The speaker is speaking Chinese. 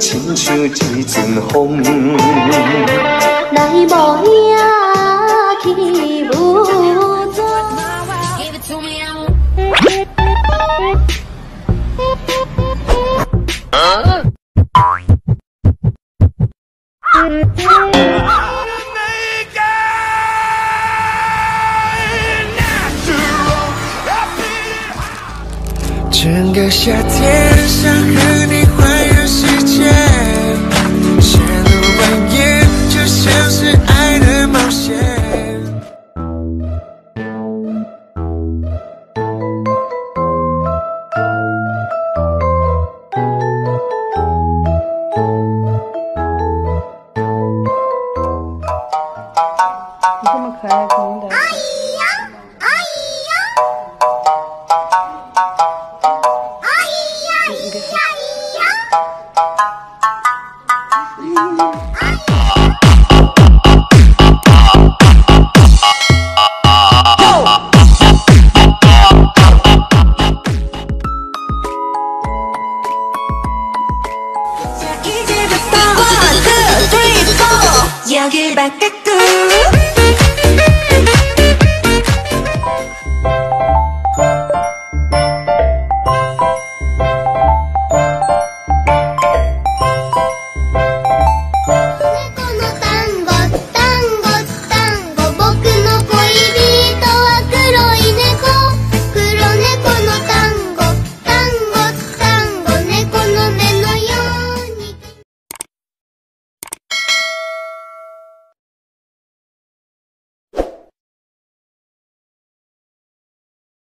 像一阵风，来无影去无踪。整个夏天想你这么可爱，肯定得。이제부터 one two three four 여길 바꾸고